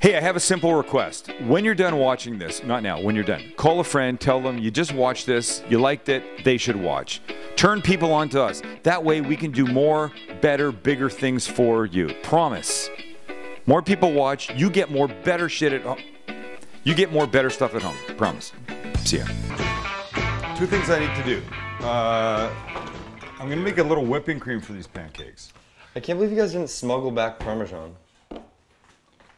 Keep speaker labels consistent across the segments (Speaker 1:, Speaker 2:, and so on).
Speaker 1: Hey, I have a simple request. When you're done watching this, not now, when you're done, call a friend, tell them you just watched this, you liked it, they should watch. Turn people on to us. That way we can do more, better, bigger things for you. Promise. More people watch, you get more better shit at home. You get more better stuff at home. Promise. See ya. Two things I need to do. Uh, I'm gonna make a little whipping cream for these pancakes.
Speaker 2: I can't believe you guys didn't smuggle back Parmesan.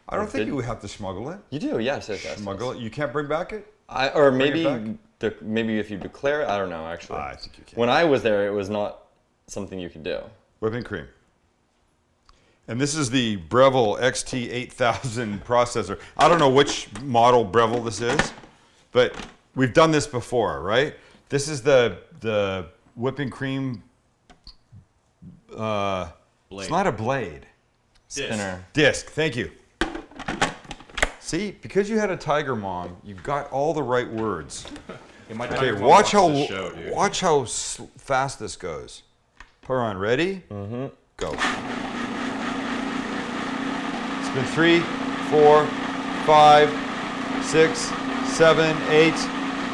Speaker 1: I don't think
Speaker 2: Did-
Speaker 1: you would have to smuggle it.
Speaker 2: You do, yes, yes, yes.
Speaker 1: Smuggle it. You can't bring back it?
Speaker 2: I, or maybe, maybe if you declare it, I don't know actually.
Speaker 1: Ah, I think you can.
Speaker 2: When I was there, it was not something you could do.
Speaker 1: Whipping cream. And this is the Breville XT8000 processor. I don't know which model Breville this is, but we've done this before, right? This is the the whipping cream. Uh, it's not a blade.
Speaker 2: Spinner.
Speaker 1: Disc. Thank you. See, because you had a tiger mom, you got all the right words.
Speaker 3: Yeah,
Speaker 1: Okay, watch how
Speaker 3: show,
Speaker 1: watch how fast this goes. Put her on. Ready? Mm-hmm. Go. Spin three, four, five, six, seven, eight,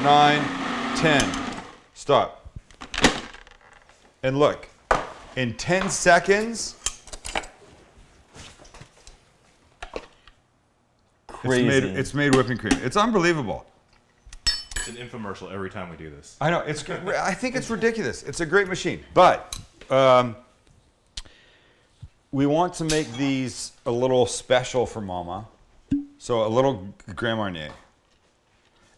Speaker 1: nine, ten. Stop. And look, in ten seconds,
Speaker 2: crazy.
Speaker 1: It's made, it's made whipping cream. It's unbelievable.
Speaker 3: It's an infomercial every time we do this.
Speaker 1: I know. It's. I think it's ridiculous. It's a great machine, but um, we want to make these a little special for Mama, so a little Grand Marnier.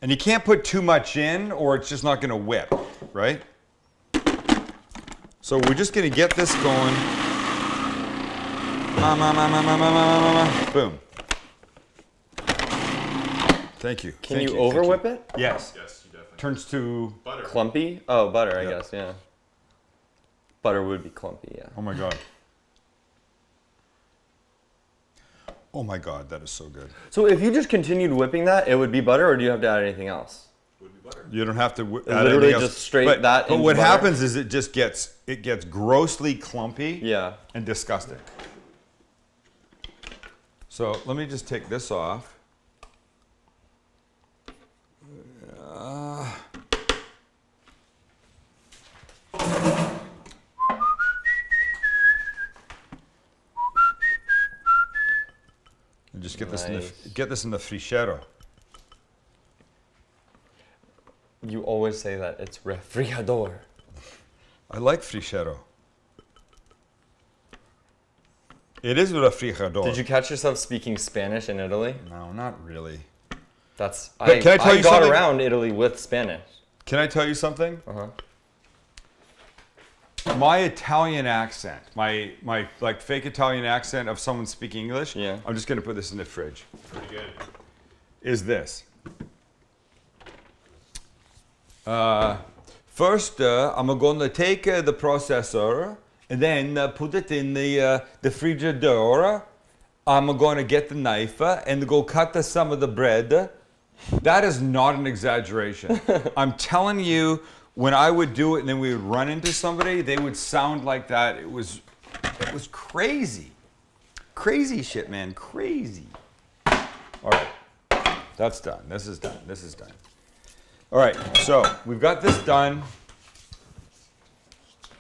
Speaker 1: And you can't put too much in, or it's just not going to whip, right? So we're just going to get this going. Mama, mama, mama, mama. Boom. Thank you.
Speaker 2: Can
Speaker 1: Thank
Speaker 2: you
Speaker 1: thank
Speaker 2: over whip it?
Speaker 1: Yes.
Speaker 3: Yes, you definitely.
Speaker 1: Turns to
Speaker 3: Butter.
Speaker 2: Clumpy? Oh, butter, I guess, yeah. Butter would be clumpy, yeah.
Speaker 1: Oh my god. Oh my god, that is so good.
Speaker 2: So if you just continued whipping that, it would be butter, or do you have to add anything else?
Speaker 3: Would be butter.
Speaker 1: You don't have to w- add
Speaker 2: literally
Speaker 1: anything else.
Speaker 2: just straight
Speaker 1: but,
Speaker 2: that
Speaker 1: But
Speaker 2: into
Speaker 1: what
Speaker 2: butter?
Speaker 1: happens is it just gets it gets grossly clumpy
Speaker 2: Yeah.
Speaker 1: and disgusting. So let me just take this off. Just get this in the
Speaker 2: Nice.
Speaker 1: get this in the frichero.
Speaker 2: You always say that. It's refrigerador.
Speaker 1: I like frichero. It is a refrigerador.
Speaker 2: Did you catch yourself speaking Spanish in Italy?
Speaker 1: No, not really.
Speaker 2: That's
Speaker 1: But
Speaker 2: I,
Speaker 1: can I tell you
Speaker 2: got
Speaker 1: something?
Speaker 2: around Italy with Spanish.
Speaker 1: Can I tell you something?
Speaker 2: Uh-huh.
Speaker 1: My Italian accent, my my like fake Italian accent of someone speaking English.
Speaker 2: Yeah.
Speaker 1: I'm just gonna put this in the fridge.
Speaker 3: Pretty good.
Speaker 1: Is this? Uh, first, uh, I'm gonna take uh, the processor and then uh, put it in the uh, the frigidaire. I'm gonna get the knife uh, and go cut the, some of the bread. That is not an exaggeration. I'm telling you, when I would do it and then we would run into somebody, they would sound like that. It was, it was crazy, crazy shit, man, crazy. All right, that's done. This is done. This is done. All right, so we've got this done.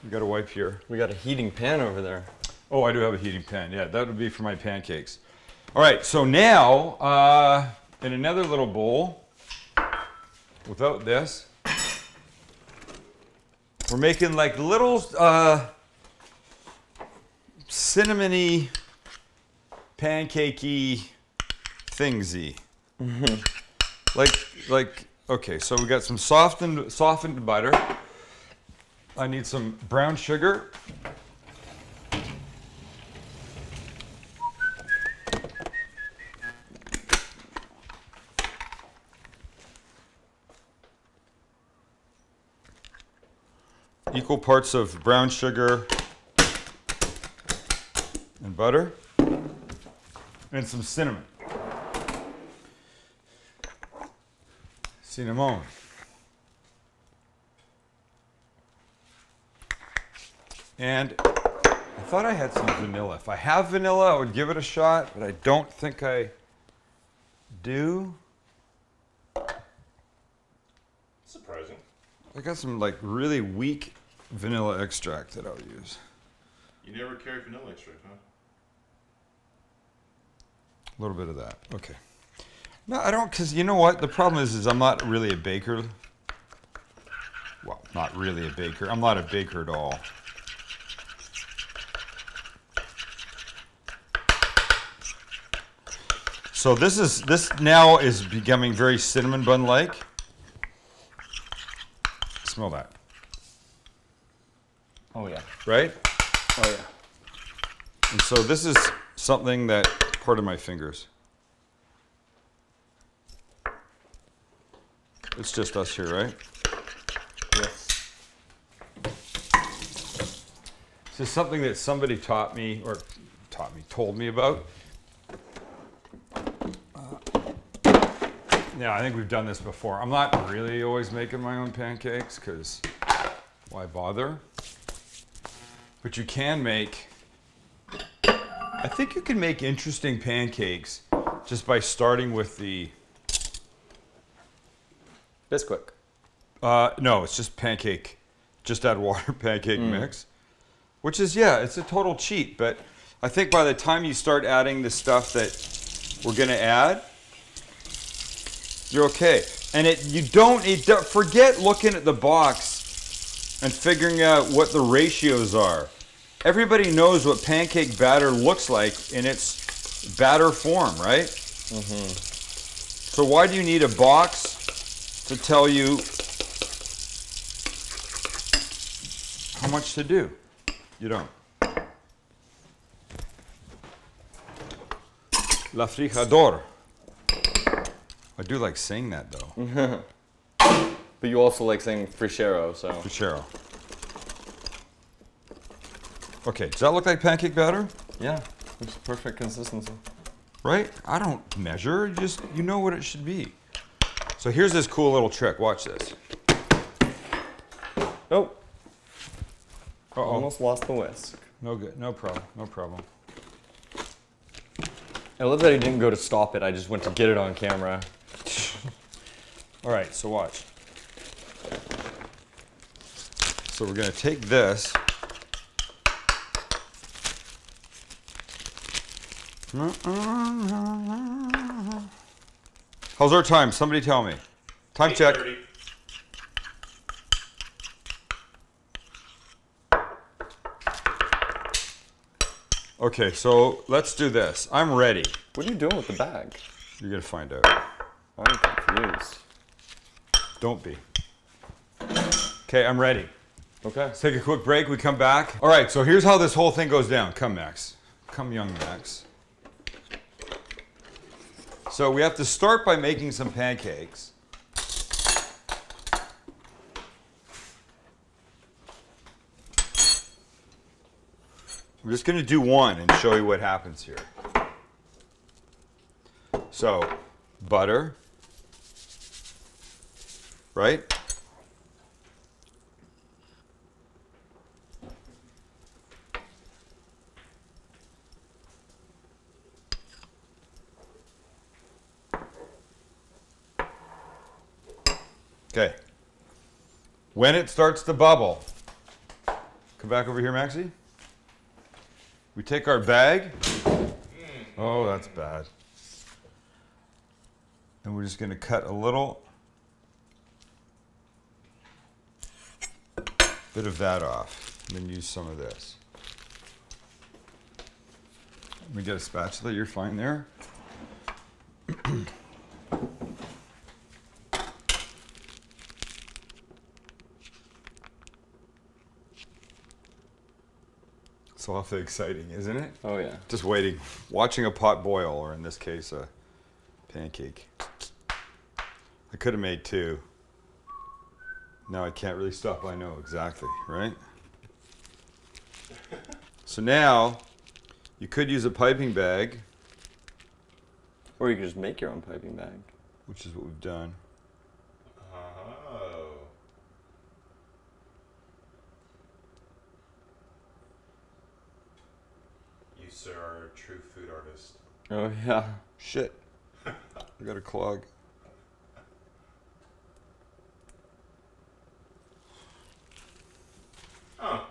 Speaker 1: We got a wipe here.
Speaker 2: We got a heating pan over there.
Speaker 1: Oh, I do have a heating pan. Yeah, that would be for my pancakes. All right, so now uh, in another little bowl, without this, we're making like little uh, cinnamony, pancakey thingsy. like, like, okay, so we got some softened, softened butter. I need some brown sugar. Equal parts of brown sugar and butter and some cinnamon. Cinnamon. And I thought I had some vanilla. If I have vanilla, I would give it a shot, but I don't think I do.
Speaker 3: Surprising.
Speaker 1: I got some like really weak vanilla extract that I'll use.
Speaker 3: You never carry vanilla extract, huh?
Speaker 1: A little bit of that. Okay. No, I don't, because you know what? The problem is, is I'm not really a baker. Well, not really a baker. I'm not a baker at all. So this is this now is becoming very cinnamon bun like. Smell that,
Speaker 2: Oh yeah.
Speaker 1: right?
Speaker 2: Oh yeah.
Speaker 1: And so this is something that part of my fingers. It's just us here, right?
Speaker 2: Yes.
Speaker 1: This is something that somebody taught me, or taught me, told me about. Uh, yeah, I think we've done this before. I'm not really always making my own pancakes because why bother? But you can make. I think you can make interesting pancakes just by starting with the.
Speaker 2: Bisquick.
Speaker 1: Uh, no, it's just pancake. Just add water pancake mix. Which is, yeah, it's a total cheat. But I think by the time you start adding the stuff that we're going to add, you're okay. And it, you don't, it, forget looking at the box and figuring out what the ratios are. Everybody knows what pancake batter looks like in its batter form, right? Mm-hmm. So why do you need a box to tell you how much to do? You don't. La frijador. I do like saying that though.
Speaker 2: But you also like saying frichero, so.
Speaker 1: Fichero. Okay, does that look like pancake batter?
Speaker 2: Yeah. It's perfect consistency.
Speaker 1: Right? I don't measure, you just you know what it should be. So here's this cool little trick. Watch this.
Speaker 2: Oh,
Speaker 1: Uh-oh.
Speaker 2: almost lost the whisk.
Speaker 1: No good. No problem. No problem.
Speaker 2: I love that I didn't go to stop it. I just went to get it on camera.
Speaker 1: All right, so watch. So we're gonna take this. How's our time? Somebody tell me. Time check. Okay, so let's do this. I'm ready.
Speaker 2: What are you doing with the bag?
Speaker 1: You're gonna find out.
Speaker 2: I'm confused.
Speaker 1: Don't be. Okay, I'm ready.
Speaker 2: Okay.
Speaker 1: Let's take a quick break. We come back. All right, so here's how this whole thing goes down. Come, Max. Come, young Max. So we have to start by making some pancakes. I'm just going to do one and show you what happens here. So, butter, right? Okay. When it starts to bubble, come back over here, Maxie. We take our bag. Oh, that's bad. And we're just going to cut a little bit of that off, and then use some of this. Let me get a spatula. You're fine there. It's awfully exciting, isn't it?
Speaker 2: Oh yeah.
Speaker 1: Just waiting, watching a pot boil, or in this case, a pancake. I could have made two. Now I can't really stop. I know exactly, right? So now, you could use a piping bag,
Speaker 2: Or you could just make your own piping bag.
Speaker 1: which is what we've done.
Speaker 3: Oh. You, sir, are a true food artist.
Speaker 2: Oh yeah.
Speaker 1: Shit. I got a clog.
Speaker 3: Huh.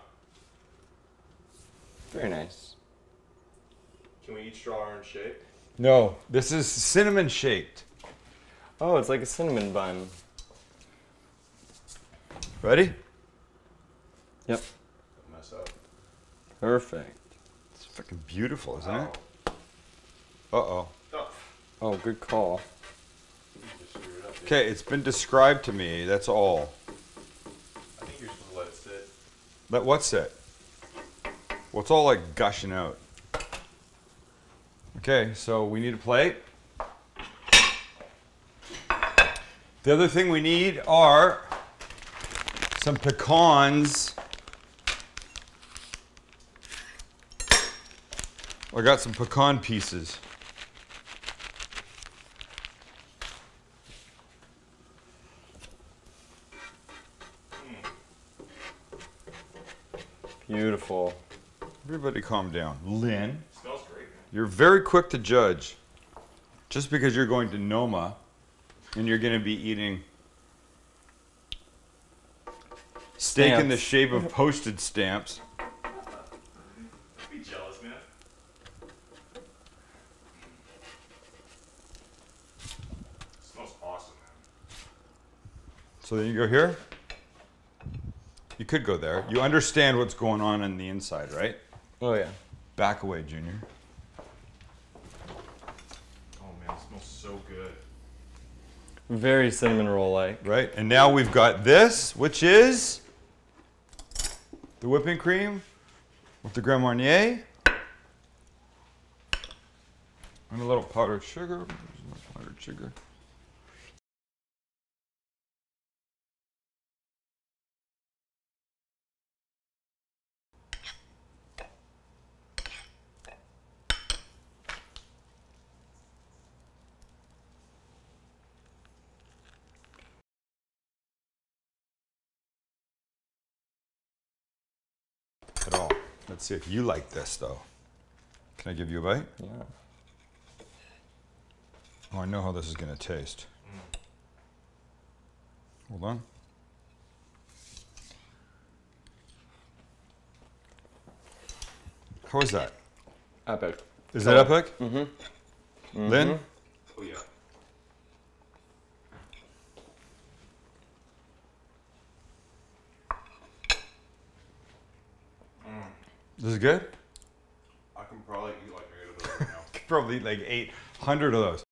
Speaker 2: Very nice.
Speaker 3: Can we each draw our own shape?
Speaker 1: No, this is cinnamon shaped.
Speaker 2: Oh, it's like a cinnamon bun.
Speaker 1: Ready?
Speaker 2: Yep.
Speaker 3: Don't mess up.
Speaker 2: Perfect.
Speaker 1: It's fucking beautiful, isn't it?
Speaker 3: Oh.
Speaker 1: Oh.
Speaker 3: Oh.
Speaker 2: Oh, good call.
Speaker 3: Just screwed it up. dude.
Speaker 1: Okay, it's been described to me. That's all.
Speaker 3: I think you're supposed to let it sit.
Speaker 1: Let what sit? Well, it's all like gushing out. Okay, so we need a plate. The other thing we need are some pecans. I got some pecan pieces.
Speaker 2: Beautiful.
Speaker 1: Everybody calm down. Lynn.
Speaker 3: smells great, man.
Speaker 1: You're very quick to judge. Just because you're going to Noma and you're going to be eating steak in the shape of postage stamps.
Speaker 3: Be jealous, man. smells awesome, man.
Speaker 1: So then you go here. You could go there. You understand what's going on on the inside, right?
Speaker 2: Oh yeah.
Speaker 1: Back away, Junior.
Speaker 3: Oh man, it smells so good.
Speaker 2: Very cinnamon roll like.
Speaker 1: Right? And now we've got this, which is the whipping cream with the Grand Marnier. And a little powdered sugar. There's my powdered sugar. At all. Let's see if you like this though. Can I give you a bite?
Speaker 2: Yeah.
Speaker 1: Oh, I know how this is going to taste. Hold on. How is that?
Speaker 2: Epic.
Speaker 1: Is that epic? Mm-hmm. Lynn?
Speaker 3: Oh yeah.
Speaker 1: Is good?
Speaker 3: I can probably eat like eight of those right now.
Speaker 1: Could probably eat like 800 of those.